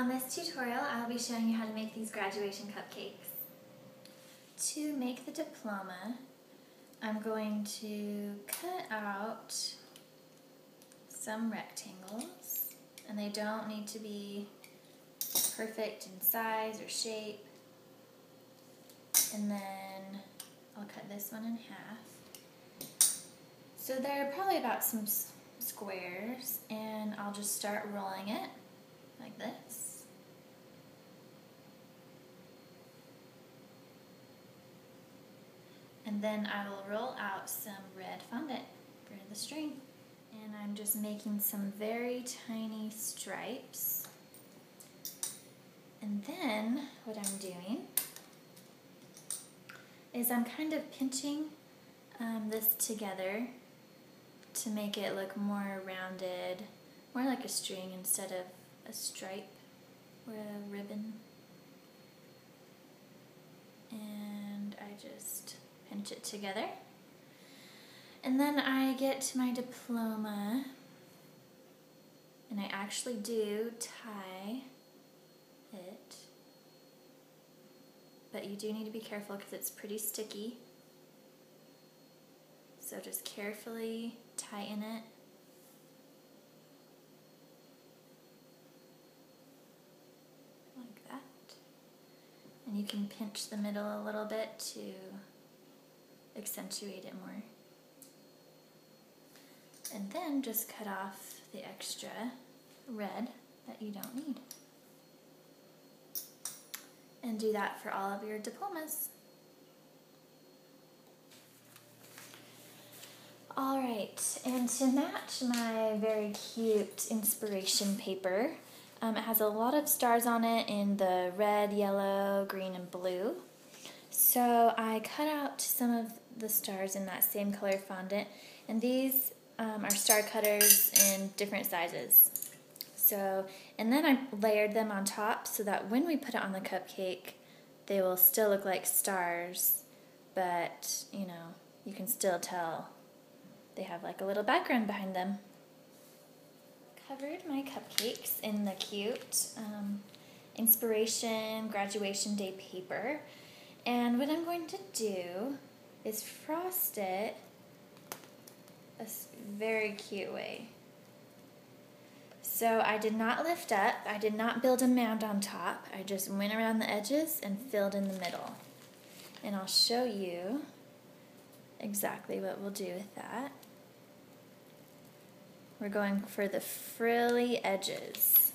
On this tutorial, I'll be showing you how to make these graduation cupcakes. To make the diploma, I'm going to cut out some rectangles, and they don't need to be perfect in size or shape. And then I'll cut this one in half. So they're probably about some squares, and I'll just start rolling it like this. And then I will roll out some red fondant for the string. And I'm just making some very tiny stripes. And then what I'm doing is I'm kind of pinching um, this together to make it look more rounded, more like a string instead of a stripe or a ribbon. And I just pinch it together. And then I get my diploma and I actually do tie it. But you do need to be careful because it's pretty sticky. So just carefully tighten it Like that. And you can pinch the middle a little bit to accentuate it more. And then just cut off the extra red that you don't need. And do that for all of your diplomas. Alright, and to match my very cute inspiration paper, um, it has a lot of stars on it in the red, yellow, green, and blue. So I cut out some of the stars in that same color fondant, and these um, are star cutters in different sizes. So, and then I layered them on top so that when we put it on the cupcake, they will still look like stars, but you know, you can still tell they have like a little background behind them covered my cupcakes in the cute um, inspiration graduation day paper. And what I'm going to do is frost it a very cute way. So I did not lift up, I did not build a mound on top, I just went around the edges and filled in the middle. And I'll show you exactly what we'll do with that. We're going for the frilly edges.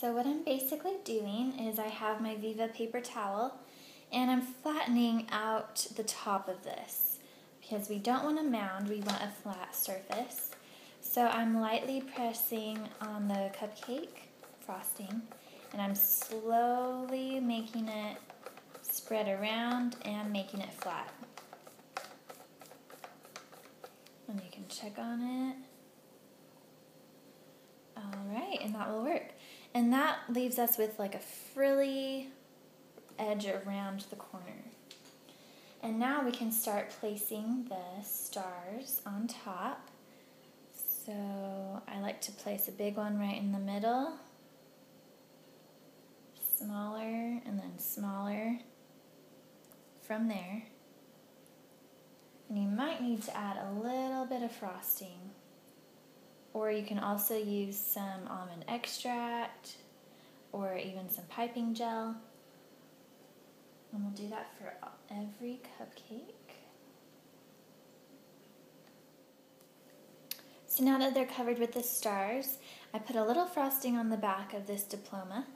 So what I'm basically doing is I have my Viva paper towel and I'm flattening out the top of this because we don't want a mound, we want a flat surface. So I'm lightly pressing on the cupcake frosting and I'm slowly making it spread around and making it flat. and you can check on it. Alright, and that will work. And that leaves us with like a frilly edge around the corner. And now we can start placing the stars on top. So I like to place a big one right in the middle, smaller, and then smaller from there. And you might need to add a little bit of frosting. Or you can also use some almond extract or even some piping gel. And we'll do that for every cupcake. So now that they're covered with the stars, I put a little frosting on the back of this diploma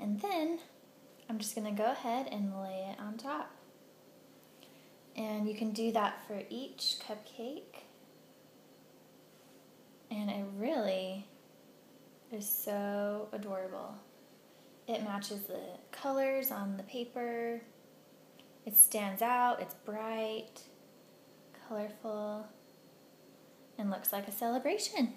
and then I'm just going to go ahead and lay it on top. And you can do that for each cupcake. And it really is so adorable. It matches the colors on the paper. It stands out, it's bright, colorful, and looks like a celebration.